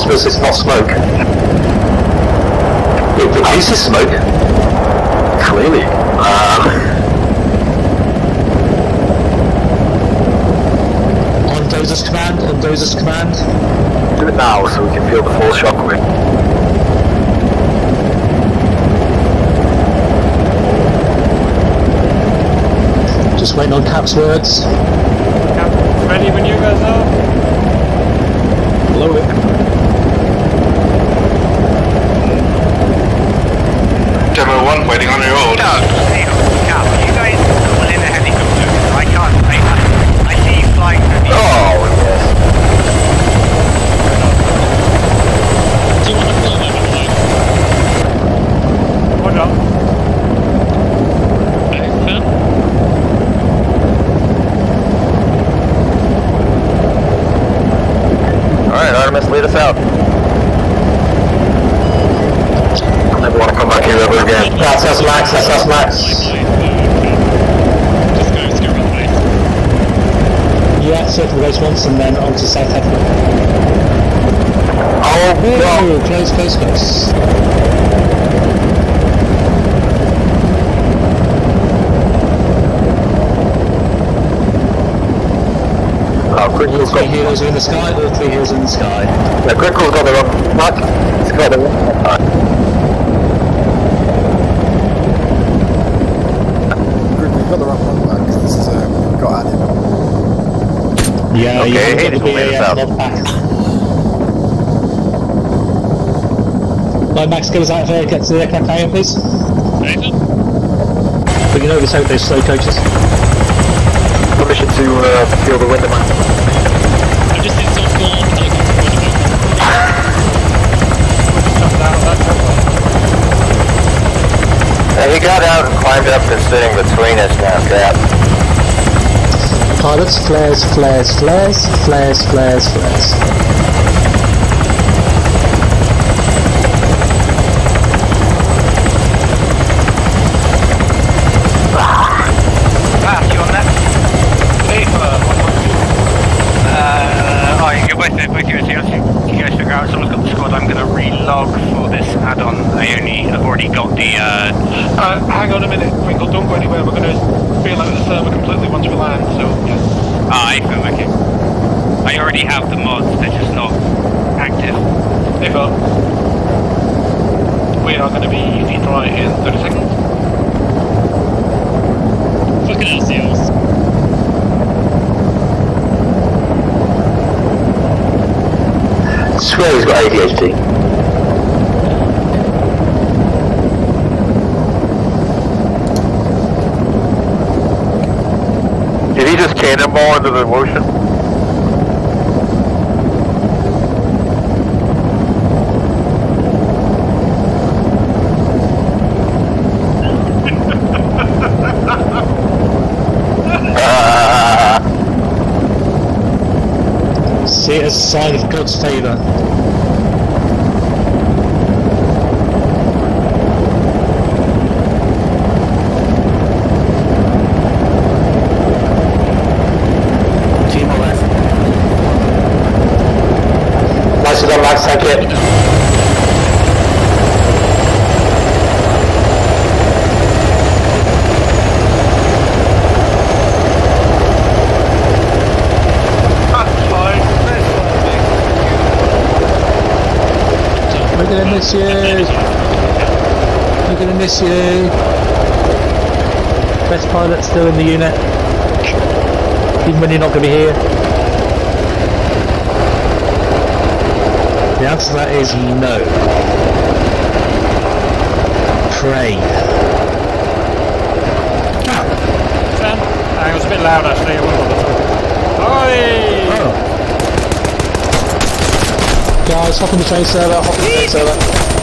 phosphorus, it's not smoke. It produces smoke. Clearly. Um, On Dozer's command, on Dozer's command. do it now so we can feel the full shockwave. Just waiting on Cap's words. Cap, ready when you guys are. Blow it. Demo 1 waiting on your order. Doug, hey, Cal, you guys call in a helicopter. I can't. I, I, I see you flying through the. Oh, yes. Do you want to blow that one away? Hold on. Okay, fair. Alright, Artemis, us out. I never want to come back here ever again. That's us, Max. That's us, Max. Just go scare the way. Yeah, circle goes once and then on to South Africa. Oh, no. Oh, close, close, close. Oh, All Crickel's three got, heroes are in the sky, all three heroes in the sky. yeah, Crickel's got the wrong mark. He's got the wrong mark. Group, we've got the wrong one back. This is uh, got added. Yeah, Okay, you haven't Hades got the will lead us BAF out. log back. Right, Max, get us out of here, get to the aircraft carrier, please. Nathan? We can overtake those slow coaches. Permission to uh, feel the wind man. I just did some full on helicopter for the Jump down he got out and climbed up and sitting between us now, Cap. Pilots, flares, flares, flares, flares, flares, flares. Ah, you on that? Hey, uh, one, one, two. Uh, oh, you're both there, both you guys. You guys figure out someone's got the squad. I'm gonna relog for this add-on. I only, I've already got the. Uh, Uh, hang on a minute, Crinkle, don't go anywhere. We're going to feel out the server completely once we land, so yes. ah, I feel okay. I already have the mods. They're just not active. If uh, we are going to be dry in 30 seconds. Fucking hell, seals. swear he's got ADHD. Did he just cannonball into the ocean? See it as a sign of God's favour. Nicely done, Max, thank you. That's fine. That's fine. We're gonna miss you. We're gonna miss you. Best pilot still in the unit. Even when you're not gonna be here. The answer to that is no. Pray. Hang on, it's a bit loud actually. Guys, hop on the train server, hop on the train server.